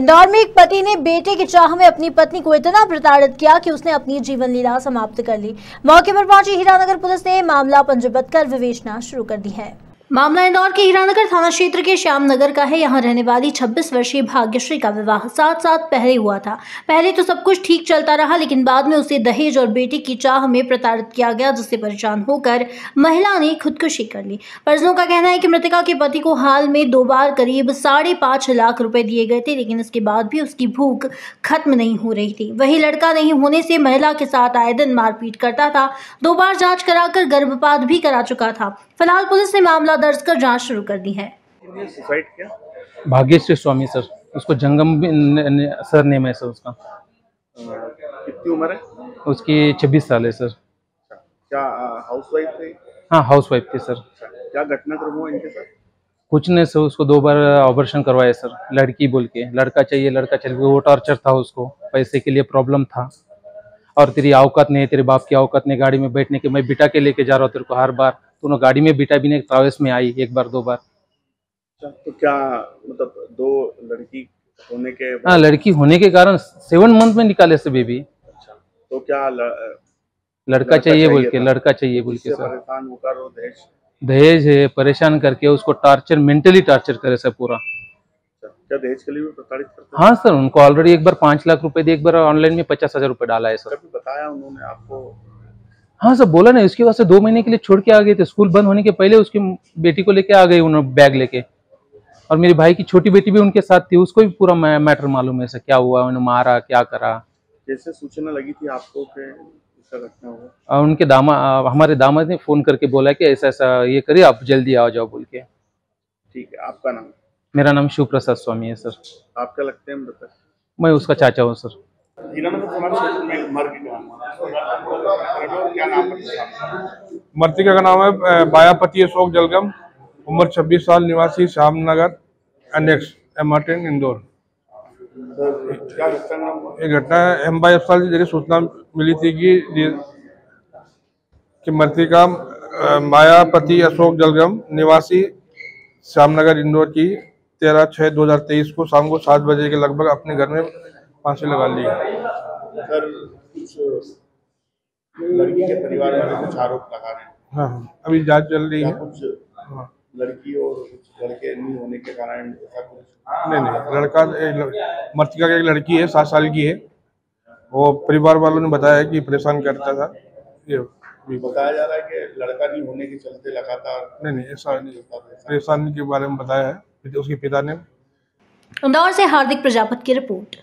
इंदौर में एक पति ने बेटे की चाह में अपनी पत्नी को इतना प्रताड़ित किया कि उसने अपनी जीवन लीला समाप्त कर ली। मौके पर पहुँची हीरानगर पुलिस ने मामला पंजीबद्ध कर विवेचना शुरू कर दी है। मामला इंदौर के हीरानगर थाना क्षेत्र के श्याम नगर का है। यहाँ रहने वाली 26 वर्षीय भाग्यश्री का विवाह सात साल पहले हुआ था। पहले तो सब कुछ ठीक चलता रहा, लेकिन बाद में उसे दहेज और बेटी की चाह में प्रताड़ित किया गया, जिससे परेशान होकर महिला ने खुदकुशी कर ली। परिजनों का कहना है कि मृतका के पति को हाल में दो बार करीब साढ़े लाख रुपए दिए गए थे, लेकिन इसके बाद भी उसकी भूख खत्म नहीं हो रही थी। वही लड़का नहीं होने से महिला के साथ आए दिन मारपीट करता था, दो बार जाँच कराकर गर्भपात भी करा चुका था। फ़िलहाल पुलिस ने मामला दर्ज कर जाँच शुरू कर दी है। भाग्यश्री स्वामी सर। उसको जंगम सर नेम है सर उसका। कितनी उम्र है? उसकी छब्बीस साल है सर। क्या हाउस वाइफ थे? हाँ हाउस वाइफ थी सर। क्या घटनाक्रम हुआ इनके साथ? कुछ नहीं सर उसको दो बार ऑपरेशन करवाया सर। लड़की बोल के लड़का चाहिए लड़का चाहिए वो टॉर्चर था उसको। पैसे के लिए प्रॉब्लम था। और तेरी औकात नहीं है तेरे बाप की औकात नहीं गाड़ी में बैठने के मैं बिठा के लेके जा रहा हूँ तेरे को हर बार। तूने गाड़ी में बिठा भी नहीं ट्रावेल्स में आई एक बार दो बार। अच्छा, तो क्या मतलब दो लड़की होने के हाँ लड़की होने के कारण सेवन मंथ में निकाले से बेबी अच्छा तो क्या ल- अ, लड़का चाहिए बोल के लड़का चाहिए बोल के सर दहेज दहेज है परेशान करके उसको टॉर्चर मेंटली टॉर्चर करे सर पूरा। अच्छा, क्या दहेज के लिए भी प्रताड़ित करते हाँ? सर उनको ऑलरेडी एक बार पाँच लाख रुपए दिए एक बार ऑनलाइन में पचास हज़ार रुपए डाला है सर बताया उन्होंने आपको हाँ सर बोला ना उसके बाद से दो महीने के लिए छोड़ के आ गए थे। स्कूल बंद होने के पहले उसकी बेटी को लेके आ गए उन्होंने बैग लेके। और मेरी भाई की छोटी बेटी भी उनके साथ थी उसको भी पूरा मैटर मालूम है सर क्या हुआ उन्हें मारा क्या करा। कैसे सूचना लगी थी आपको इसका और उनके दामा हमारे दामाद ने फ़ोन करके बोला कि ऐसा ऐसा ये करिए आप जल्दी आ जाओ बोल के। ठीक है आपका नाम? मेरा नाम शिव प्रसाद स्वामी है सर। आप क्या लगते हैं मैं उसका चाचा हूँ सर। हीरानगर थाना क्षेत्र में मर की नाम है बायापति अशोक जलगम, उम्र 26 साल, निवासी श्यामनगर एनेक्स मार्टिन इंदौर। ये घटना एम बाई अस्पताल से ज़रिए सूचना मिली थी कि कि मर्तिका मायापति अशोक जलगम, निवासी श्यामनगर, इंदौर की तेरह छः दो हज़ार तेईस को शाम को सात बजे के लगभग अपने घर में फांसी लगा ली सर लड़की के परिवार वाले कुछ आरोप लगा रहे हैं। हाँ हाँ। अभी जाँच चल रही है। कुछ हाँ। लड़की और कुछ लड़के नहीं होने के कारण ऐसा कुछ? नहीं नहीं। लड़का मर्तिका की एक लड़की है सात साल की है। वो परिवार वालों ने बताया कि परेशान करता था। ये बताया जा रहा है कि लड़का नहीं होने के चलते लगातार नहीं नहीं ऐसा नहीं होता परेशानी के बारे में बताया है। उसके पिता ने। इंदौर से हार्दिक प्रजापत की रिपोर्ट।